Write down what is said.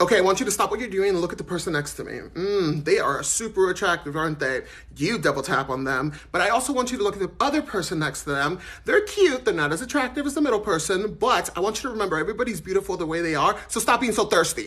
Okay, I want you to stop what you're doing and look at the person next to me. Mmm, they are super attractive, aren't they? You double tap on them. But I also want you to look at the other person next to them. They're cute, they're not as attractive as the middle person, but I want you to remember everybody's beautiful the way they are, so stop being so thirsty.